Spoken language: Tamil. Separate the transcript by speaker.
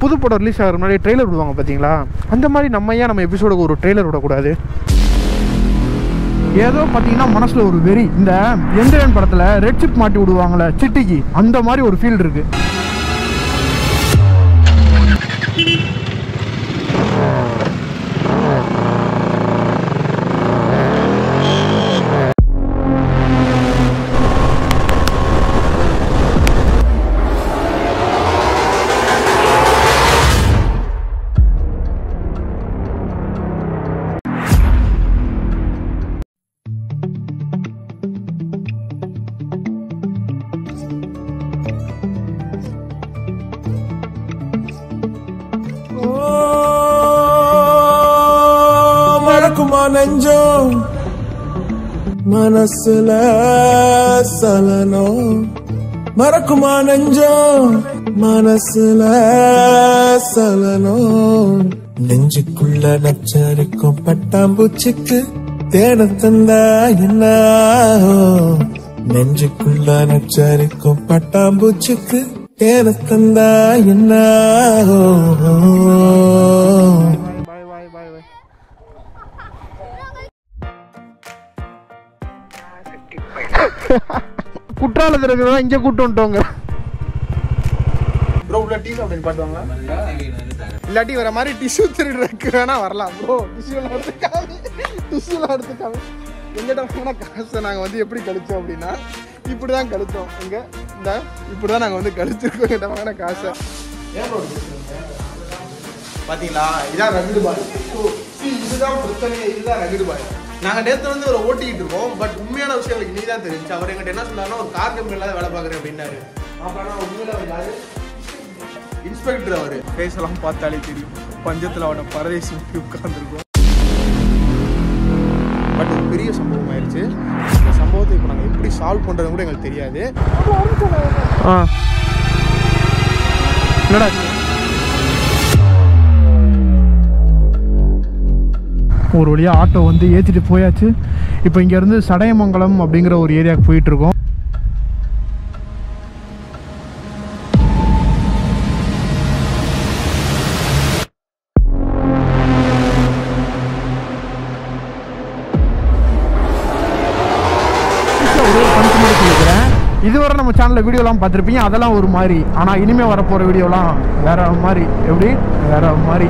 Speaker 1: புது படம் ரிலீஸ் ஆகிற முன்னாடி ட்ரெய்லர் விடுவாங்க பார்த்தீங்களா அந்த மாதிரி நம்ம ஏன் நம்ம எபிசோடுக்கு ஒரு ட்ரெய்லர் விடக்கூடாது? ஏதோ பார்த்தீங்கன்னா மனசில் ஒரு வெறி. இந்த எந்திரன் படத்தில் ரெட் சிப் மாட்டி விடுவாங்களே சிட்டிக்கு. அந்த மாதிரி ஒரு ஃபீல் இருக்கு.
Speaker 2: மறக்குமா நெஞ்சம்? மனசுல சலனம். மறக்குமா நெஞ்சம்? மனசுல சலனம். நெஞ்சுக்குள்ள நச்சரிக்கும் பட்டாம்பூச்சிக்கு தேட தந்தா என்ன நெஞ்சுக்குள்ள நச்சரிக்கும் பட்டாம்பூச்சிக்கு தேட தந்தா என்ன
Speaker 1: குற்றாலத்தில் இருக்கிறதா இங்கே கூட்டு வந்துட்டோங்க ப்ரோ உள்ள டீ சாப்பிட்டு பாட்டுவாங்களா இல்லாட்டி வர மாதிரி டிஷ்யூ திருடுறதுக்கு வேணா வரலாம் ப்ரோ டிஷ்யூலாம் எடுத்துக்காம டிஷ்யூலாம் எடுத்துக்காம எங்கிட்ட வாங்கின காசை நாங்கள் வந்து எப்படி கழிச்சோம் அப்படின்னா இப்படி தான் கழிச்சோம் இங்கே இந்த இப்படி தான் நாங்கள் வந்து கழிச்சிருக்கோம். எங்கிட்ட வாங்கின காசை. பாத்தீங்களா? இதான் ரகுடு பாய் இதுதான் பிரச்சனையே இதுதான் ரகுடு பாய் நாங்க நேத்து வந்து ஒரு ஓட்டிக்கிட்டு இருக்கோம். பட் உண்மையான விஷயம் எனக்கு நீ தான் தெரிஞ்சு அவர் எங்கிட்ட என்ன சொன்னாருன்னா ஒரு கார் கம்பெனில வேலை பார்க்குறேன் அப்படின்னாரு. அப்புறம் நான் உண்மையில அவர் யாரு? இன்ஸ்பெக்டர் அவரு. ஃபேஸ் எல்லாம் பார்த்தாலே தெரியும். பஞ்சத்துல அவனை பரதேசி உட்கார்ந்துருக்கும். பட் ஒரு பெரிய சம்பவம் ஆயிடுச்சு. இந்த சம்பவத்தை இப்போ நாங்கள் எப்படி சால்வ் பண்ணுறது கூட எங்களுக்கு தெரியாது. ஆ. என்னடா ஒரு வழியாக ஆட்டோ வந்து ஏற்றிட்டு போயாச்சு. இப்போ இங்கேருந்து சடையமங்கலம் அப்படிங்கிற ஒரு ஏரியாவுக்கு போயிட்டுருக்கோம். ஒரு கணக்கு இதுவரை நம்ம சேனலில் வீடியோலாம் பார்த்துருப்பீங்க. அதெல்லாம் ஒரு மாதிரி. ஆனால் இனிமேல் வரப்போகிற வீடியோலாம் வேற மாதிரி. எப்படி? வேற மாதிரி.